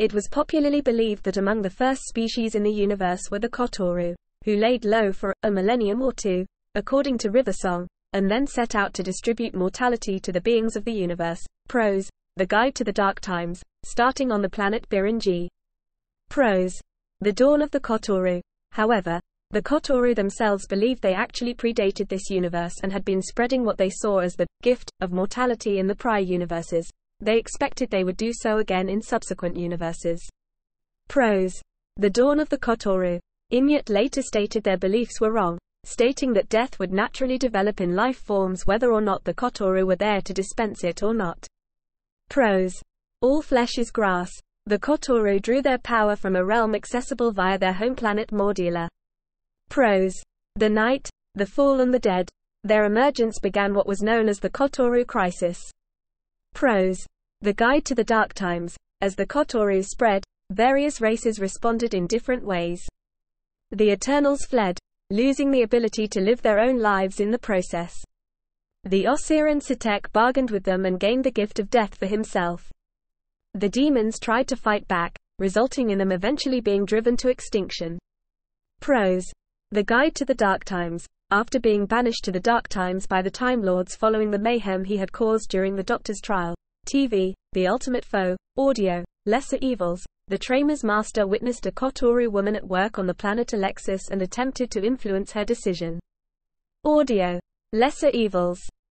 It was popularly believed that among the first species in the universe were the Kotturuh, who laid low for a millennium or two, according to River Song, and then set out to distribute mortality to the beings of the universe. Prose, The Guide to the Dark Times, starting on the planet Birinji. Prose, The dawn of the Kotturuh. However, the Kotturuh themselves believed they actually predated this universe and had been spreading what they saw as the gift of mortality in the prior universes. They expected they would do so again in subsequent universes. Prose. The dawn of the Kotturuh. Inyat later stated their beliefs were wrong, stating that death would naturally develop in life forms whether or not the Kotturuh were there to dispense it or not. Prose. All flesh is grass. The Kotturuh drew their power from a realm accessible via their home planet Mordula. Prose. The night, the fall and the dead. Their emergence began what was known as the Kotturuh crisis. Prose. The Guide to the Dark Times. As the Kotturuh spread, various races responded in different ways. The Eternals fled, losing the ability to live their own lives in the process. The Osiran Sutekh bargained with them and gained the gift of death for himself. The demons tried to fight back, resulting in them eventually being driven to extinction. Prose. The Guide to the Dark Times. After being banished to the Dark Times by the Time Lords following the mayhem he had caused during the Doctor's trial. TV, The Ultimate Foe, Audio, Lesser Evils. The Tremas Master witnessed a Kotturuh woman at work on the planet Alexis and attempted to influence her decision. Audio. Lesser Evils.